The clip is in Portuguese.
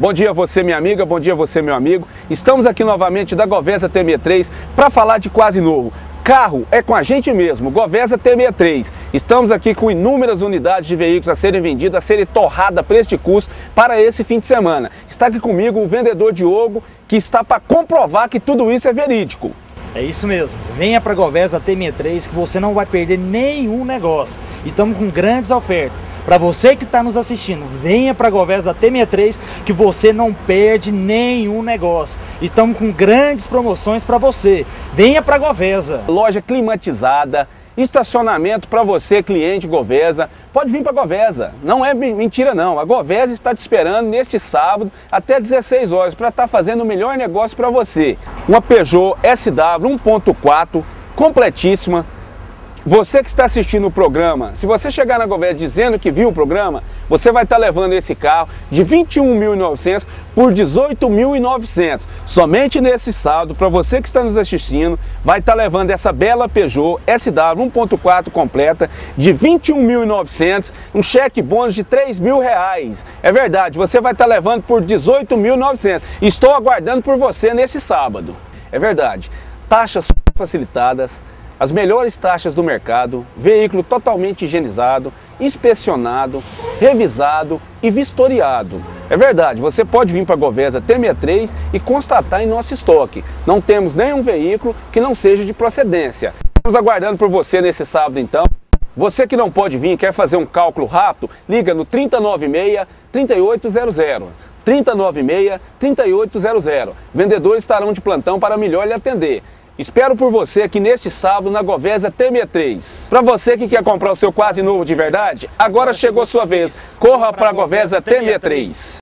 Bom dia você, minha amiga, bom dia você, meu amigo. Estamos aqui novamente da Govesa T63 para falar de quase novo. Carro é com a gente mesmo, Govesa T63. Estamos aqui com inúmeras unidades de veículos a serem vendidas, a serem torradas preço de custo para esse fim de semana. Está aqui comigo o vendedor Diogo, que está para comprovar que tudo isso é verídico. É isso mesmo. Venha para a Govesa T63 que você não vai perder nenhum negócio. E estamos com grandes ofertas. Para você que está nos assistindo, venha para a Govesa T63 que você não perde nenhum negócio. Estamos com grandes promoções para você. Venha para a Govesa. Loja climatizada, estacionamento para você, cliente Govesa. Pode vir para a Govesa. Não é mentira não. A Govesa está te esperando neste sábado até 16 horas para estar tá fazendo o melhor negócio para você. Uma Peugeot SW 1.4 completíssima, você que está assistindo o programa, se você chegar na Govesa dizendo que viu o programa, você vai estar levando esse carro de 21.900 por 18.900. Somente nesse sábado, para você que está nos assistindo, vai estar levando essa bela Peugeot SW 1.4 completa de 21.900, um cheque bônus de 3 mil reais. É verdade, você vai estar levando por 18.900. Estou aguardando por você nesse sábado. É verdade. Taxas facilitadas as melhores taxas do mercado, veículo totalmente higienizado, inspecionado, revisado e vistoriado. É verdade, você pode vir para a Govesa T63 e constatar em nosso estoque. Não temos nenhum veículo que não seja de procedência. Estamos aguardando por você nesse sábado então. Você que não pode vir, quer fazer um cálculo rápido, liga no 3096 3800. 3096 3800. Vendedores estarão de plantão para melhor lhe atender. Espero por você aqui neste sábado na Govesa T63. Para você que quer comprar o seu quase novo de verdade, agora chegou sua vez. Corra para a Govesa T63.